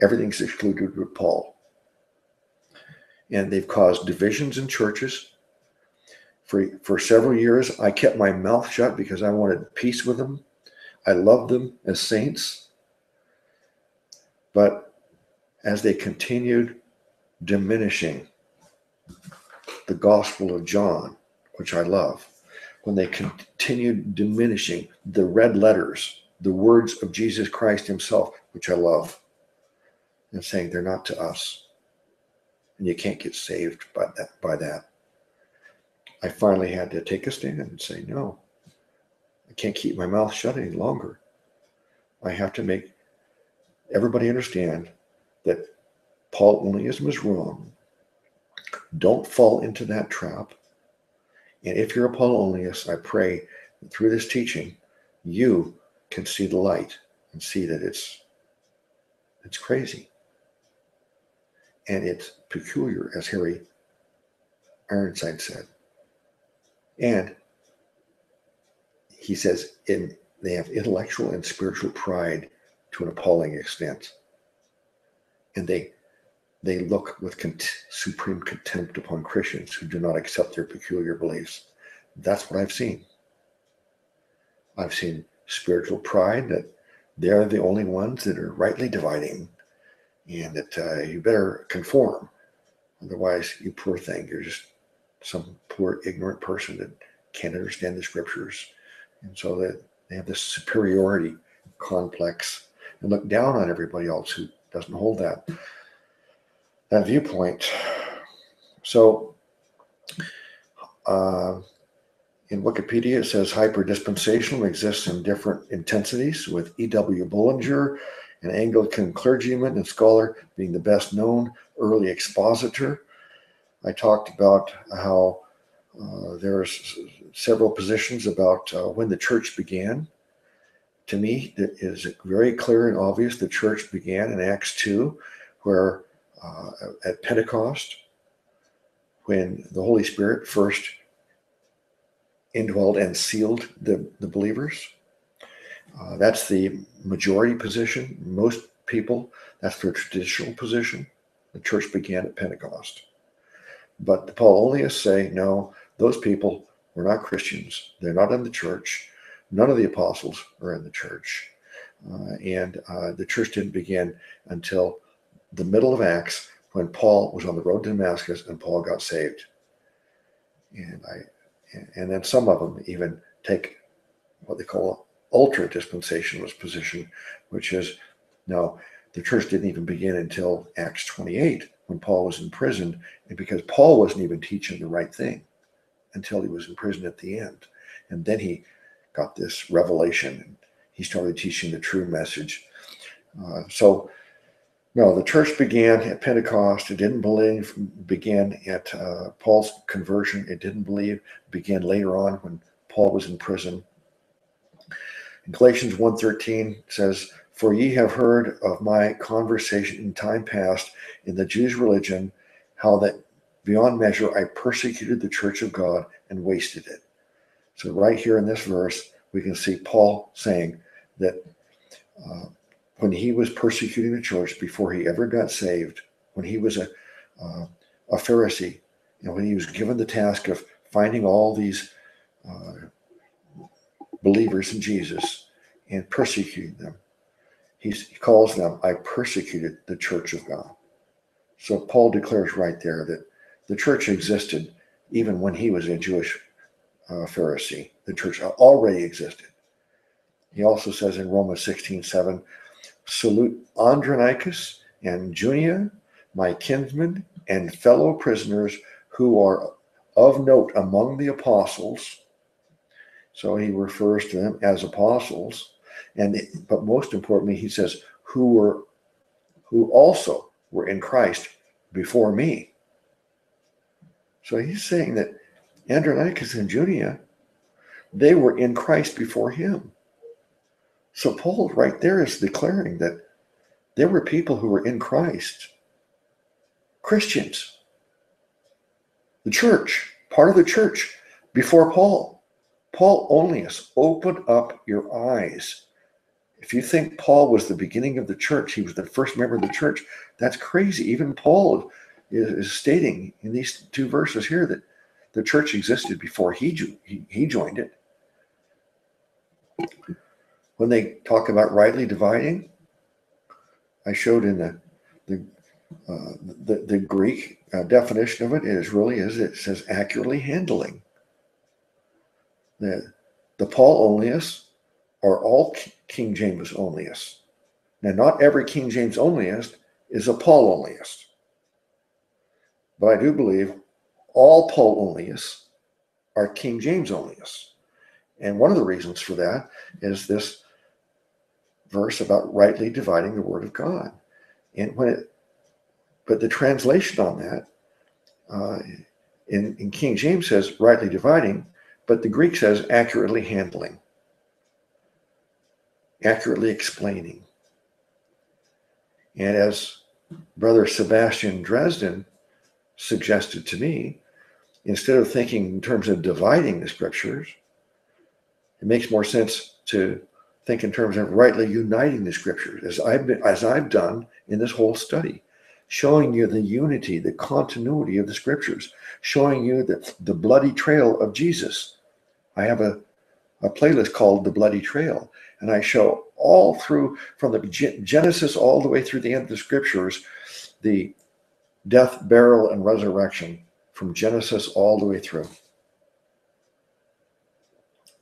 everything's excluded with Paul. And they've caused divisions in churches for for several years i kept my mouth shut because i wanted peace with them i loved them as saints but as they continued diminishing the gospel of john which i love when they continued diminishing the red letters the words of jesus christ himself which i love and saying they're not to us and you can't get saved by that by that I finally had to take a stand and say, no, I can't keep my mouth shut any longer. I have to make everybody understand that Paul onlyism is wrong. Don't fall into that trap. And if you're a Paul onlyist, I pray that through this teaching, you can see the light and see that it's it's crazy. And it's peculiar, as Harry Ironside said. And he says in, they have intellectual and spiritual pride to an appalling extent. And they they look with supreme contempt upon Christians who do not accept their peculiar beliefs. That's what I've seen. I've seen spiritual pride that they're the only ones that are rightly dividing and that uh, you better conform. Otherwise, you poor thing, you're just some poor ignorant person that can't understand the scriptures. And so that they have this superiority complex and look down on everybody else who doesn't hold that that viewpoint. So uh, in Wikipedia, it says hyperdispensational exists in different intensities, with E.W. Bullinger, an Anglican clergyman and scholar, being the best known early expositor. I talked about how uh, there's several positions about uh, when the church began. To me, it is very clear and obvious the church began in Acts 2, where uh, at Pentecost, when the Holy Spirit first indwelled and sealed the, the believers. Uh, that's the majority position. Most people, that's their traditional position. The church began at Pentecost. But the Paul onlyists say, no, those people were not Christians. They're not in the church. None of the apostles are in the church. Uh, and uh, the church didn't begin until the middle of Acts when Paul was on the road to Damascus and Paul got saved. And I and then some of them even take what they call ultra dispensationalist position, which is no, the church didn't even begin until Acts 28 when Paul was in prison, and because Paul wasn't even teaching the right thing until he was in prison at the end. And then he got this revelation and he started teaching the true message. Uh, so no, the church began at Pentecost. It didn't believe, began at uh, Paul's conversion. It didn't believe, began later on when Paul was in prison. In Galatians 1.13 says, For ye have heard of my conversation in time past in the Jews' religion, how that beyond measure I persecuted the church of God and wasted it. So right here in this verse, we can see Paul saying that uh, when he was persecuting the church before he ever got saved, when he was a, uh, a Pharisee, and when he was given the task of finding all these uh, believers in Jesus and persecuting them, he calls them, I persecuted the church of God. So Paul declares right there that the church existed even when he was a Jewish uh, Pharisee. The church already existed. He also says in Romans 16 7, Salute Andronicus and Junia, my kinsmen and fellow prisoners who are of note among the apostles. So he refers to them as apostles. And but most importantly, he says, who were who also were in Christ before me. So he's saying that Andronicus and Junia, they were in Christ before him. So Paul right there is declaring that there were people who were in Christ, Christians, the church, part of the church before Paul. Paul onlyists, open up your eyes. If you think Paul was the beginning of the church, he was the first member of the church, that's crazy. Even Paul is, stating in these two verses here that the church existed before he, he, he joined it when they talk about rightly dividing, I showed in the the uh, the, the, Greek uh, definition of it is really is it says accurately handling. The the Paul onlyists are all King James onlyists. Now, not every King James onlyist is a Paul onlyist, but I do believe all Paul onlyists are King James onlyists. And one of the reasons for that is this verse about rightly dividing the word of God. And when it, but the translation on that uh, in, in King James says rightly dividing, but the Greek says accurately handling, accurately explaining. And as Brother Sebastian Dresden suggested to me, instead of thinking in terms of dividing the scriptures, it makes more sense to think in terms of rightly uniting the scriptures, as I've been, as I've done in this whole study, showing you the unity, the continuity of the scriptures, showing you the, the bloody trail of Jesus. I have a, a playlist called The Bloody Trail, and I show all through from the Genesis all the way through the end of the scriptures the death, burial, and resurrection from Genesis all the way through.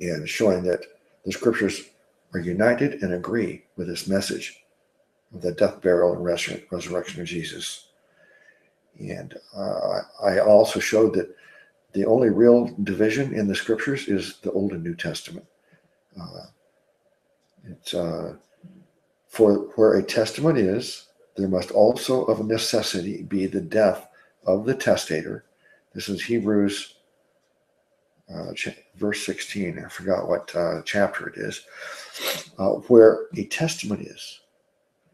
And showing that the scriptures are united and agree with this message of the death, burial, and resurrection of Jesus. And uh, I also showed that the only real division in the scriptures is the Old and New Testament. Uh, it's uh, for where a testament is, there must also of necessity be the death of the testator. This is Hebrews uh, verse 16. I forgot what uh, chapter it is. Uh, where a testament is,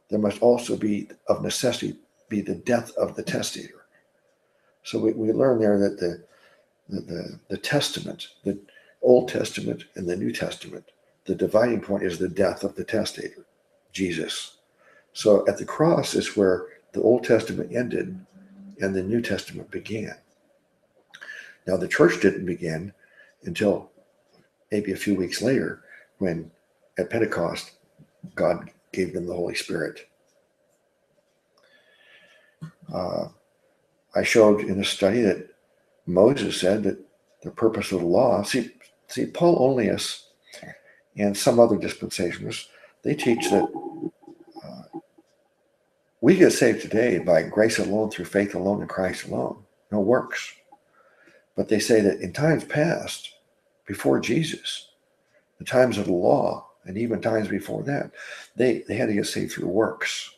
there must also be of necessity be the death of the testator. So we, we learn there that the, the, the, the testament, the Old Testament and the New Testament, the dividing point is the death of the testator, Jesus. So at the cross is where the Old Testament ended and the New Testament began. Now, the church didn't begin until maybe a few weeks later when at Pentecost, God gave them the Holy Spirit. Uh, I showed in a study that Moses said that the purpose of the law, see, see, Paul onlyists and some other dispensationalists, they teach that we get saved today by grace alone, through faith alone, in Christ alone, no works. But they say that in times past, before Jesus, the times of the law, and even times before that, they, they had to get saved through works.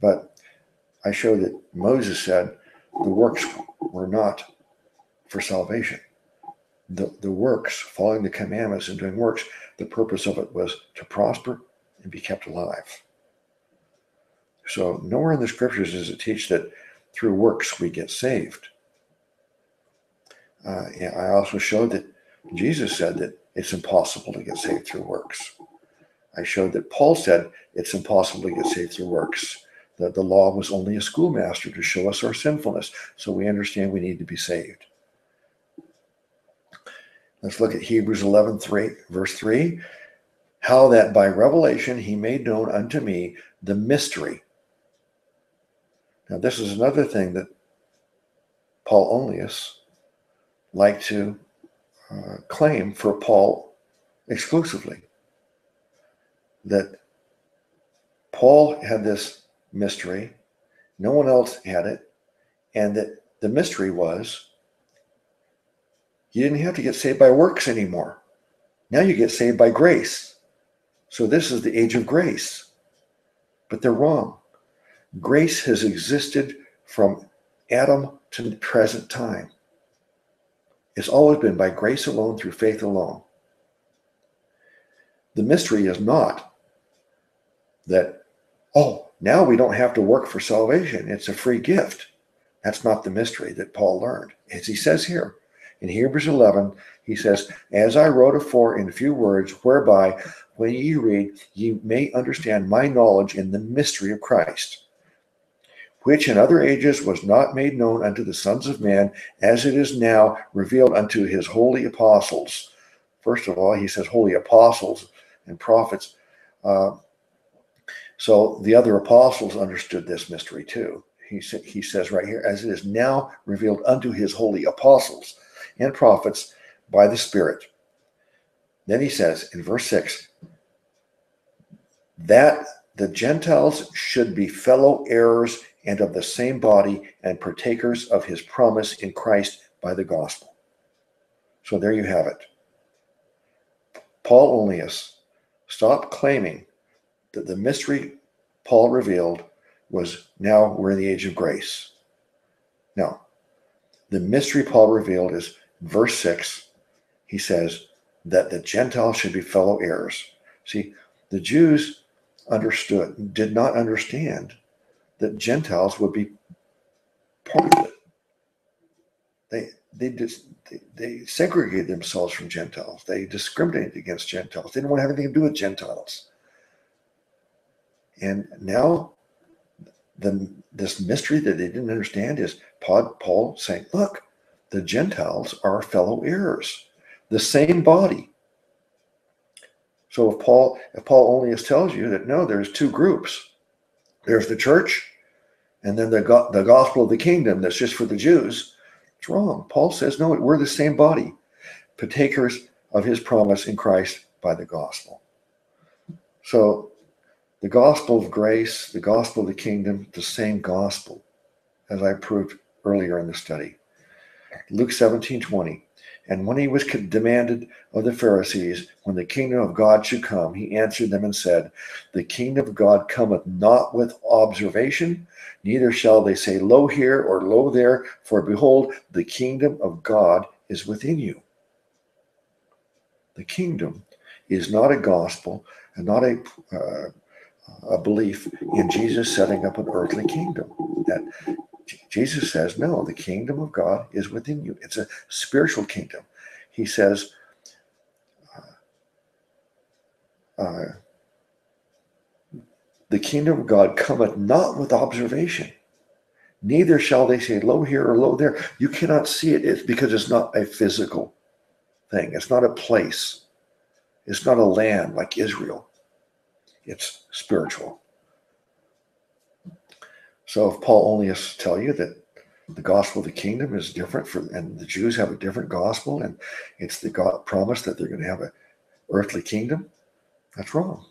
But I showed that Moses said the works were not for salvation. The, the works, following the commandments and doing works, the purpose of it was to prosper and be kept alive. So, nowhere in the scriptures does it teach that through works we get saved. Uh, I also showed that Jesus said that it's impossible to get saved through works. I showed that Paul said it's impossible to get saved through works. That the law was only a schoolmaster to show us our sinfulness, so we understand we need to be saved. Let's look at Hebrews 11, 3, verse 3. How that by revelation he made known unto me the mystery. Now, this is another thing that Paul onlyists liked to uh, claim for Paul exclusively that Paul had this mystery, no one else had it, and that the mystery was you didn't have to get saved by works anymore. Now you get saved by grace. So this is the age of grace. But they're wrong. Grace has existed from Adam to the present time. It's always been by grace alone, through faith alone. The mystery is not that, oh, now we don't have to work for salvation. It's a free gift. That's not the mystery that Paul learned. As he says here in Hebrews 11, he says, As I wrote afore in few words, whereby when ye read, ye may understand my knowledge in the mystery of Christ which in other ages was not made known unto the sons of men, as it is now revealed unto his holy apostles. First of all, he says holy apostles and prophets. Uh, so the other apostles understood this mystery too. He, sa- he says right here, as it is now revealed unto his holy apostles and prophets by the Spirit. Then he says in verse 6 that the Gentiles should be fellow heirs and of the same body and partakers of his promise in Christ by the gospel. So there you have it. Paul onlyists stopped claiming that the mystery Paul revealed was now we're in the age of grace. No. The mystery Paul revealed is verse 6. He says that the Gentiles should be fellow heirs. See, the Jews understood, did not understand that Gentiles would be part of it. They they just they, they segregated themselves from Gentiles. They discriminated against Gentiles. They didn't want to have anything to do with Gentiles. And now the this mystery that they didn't understand is Paul, Paul saying, look, the Gentiles are fellow heirs, the same body. So if Paul, if Paul only tells you that no, there's two groups. There's the church, and then the, the gospel of the kingdom that's just for the Jews. It's wrong. Paul says, no, we're the same body, partakers of his promise in Christ by the gospel. So the gospel of grace, the gospel of the kingdom, the same gospel, as I proved earlier in the study. Luke 17 20. And when he was demanded of the Pharisees when the kingdom of God should come, he answered them and said, The kingdom of God cometh not with observation, neither shall they say, Lo here or lo there, for behold, the kingdom of God is within you. The kingdom is not a gospel and not a, uh, a belief in Jesus setting up an earthly kingdom. That Jesus says, no, the kingdom of God is within you. It's a spiritual kingdom. He says, uh, uh, the kingdom of God cometh not with observation. Neither shall they say, lo here or lo there. You cannot see it it's because it's not a physical thing. It's not a place. It's not a land like Israel. It's spiritual. So if Paul only has to tell you that the gospel of the kingdom is different for, and the Jews have a different gospel, and it's the God promise that they're going to have a earthly kingdom, that's wrong.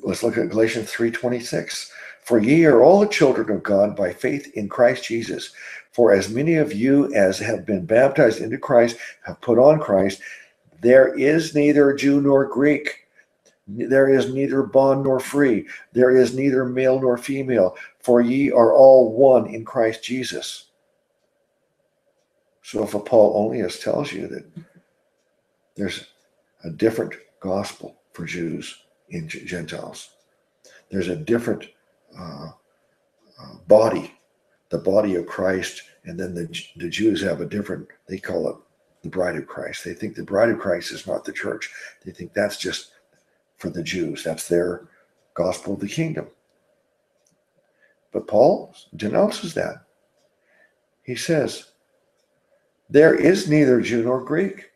Let's look at Galatians 3:26. For ye are all the children of God by faith in Christ Jesus. For as many of you as have been baptized into Christ have put on Christ, there is neither Jew nor Greek, there is neither bond nor free. There is neither male nor female, for ye are all one in Christ Jesus. So if a Paul onlyist tells you that there's a different gospel for Jews and Gentiles, there's a different uh, uh, body, the body of Christ, and then the, the Jews have a different, they call it the bride of Christ. They think the bride of Christ is not the church. They think that's just for the Jews. That's their gospel of the kingdom. But Paul denounces that. He says, There is neither Jew nor Greek.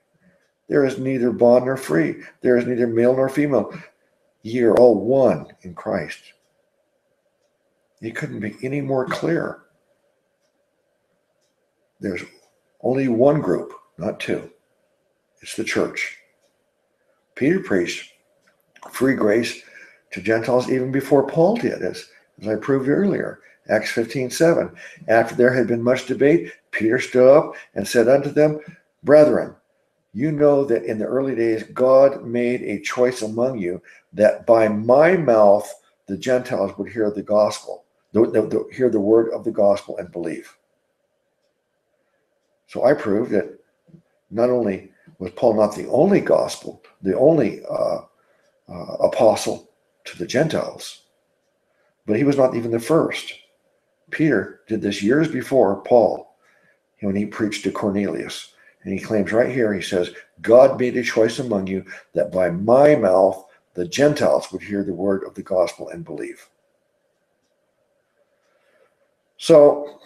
There is neither bond nor free. There is neither male nor female. Ye are all one in Christ. He couldn't be any more clear. There's only one group, not two. It's the church. Peter preached free grace to Gentiles even before Paul did, as, as I proved earlier. Acts 15 7. After there had been much debate, Peter stood up and said unto them, Brethren, you know that in the early days God made a choice among you that by my mouth the Gentiles would hear the gospel, hear the word of the gospel and believe. So I proved that not only was Paul not the only gospel, the only uh, uh, apostle to the Gentiles, but he was not even the first. Peter did this years before Paul when he preached to Cornelius. And he claims right here, he says, God made a choice among you that by my mouth the Gentiles would hear the word of the gospel and believe. So,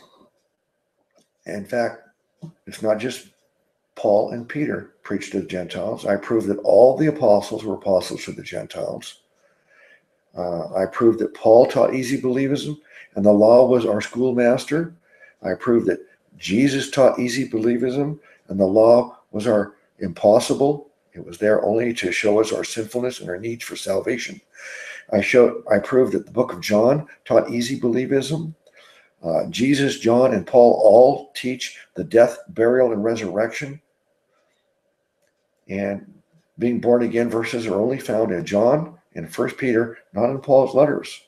in fact, it's not just Paul and Peter preached to the Gentiles. I proved that all the apostles were apostles to the Gentiles. Uh, I proved that Paul taught easy believism and the law was our schoolmaster. I proved that Jesus taught easy believism and the law was our impossible. It was there only to show us our sinfulness and our needs for salvation. I showed, I proved that the book of John taught easy believism. Uh, Jesus, John, and Paul all teach the death, burial, and resurrection. And being born again verses are only found in John and First Peter, not in Paul's letters.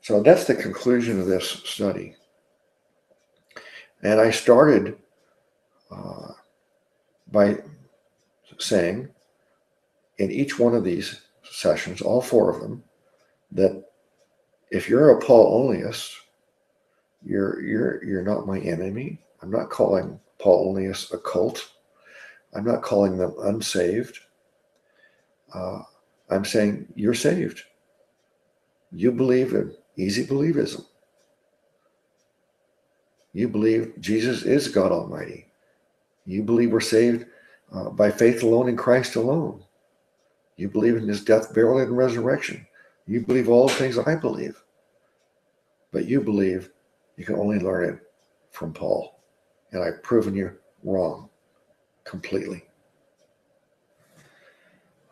So that's the conclusion of this study. And I started uh, by saying in each one of these sessions, all four of them, that if you're a Paul onlyist, you're you're you're not my enemy. I'm not calling Paul onlyists a cult. I'm not calling them unsaved. Uh, I'm saying you're saved. You believe in easy believism. You believe Jesus is God Almighty. You believe we're saved uh, by faith alone in Christ alone. You believe in his death, burial, and resurrection. You believe all the things I believe. But you believe you can only learn it from Paul. And I've proven you wrong completely.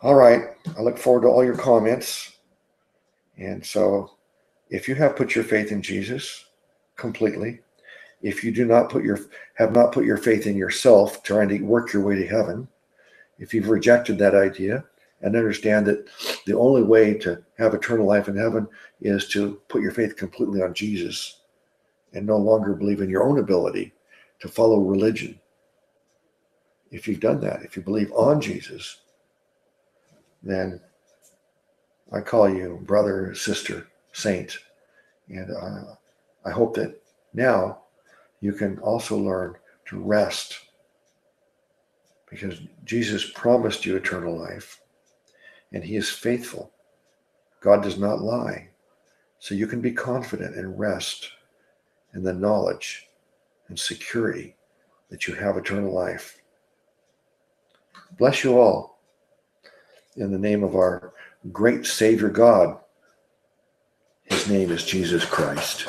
All right. I look forward to all your comments. And so if you have put your faith in Jesus completely, if you do not put your have not put your faith in yourself trying to work your way to heaven, if you've rejected that idea and understand that the only way to have eternal life in heaven is to put your faith completely on Jesus and no longer believe in your own ability to follow religion. If you've done that, if you believe on Jesus, then I call you brother, sister, saint. And uh, I hope that now you can also learn to rest because Jesus promised you eternal life and he is faithful. God does not lie. So you can be confident and rest in the knowledge and security that you have eternal life. Bless you all in the name of our great Savior God. His name is Jesus Christ.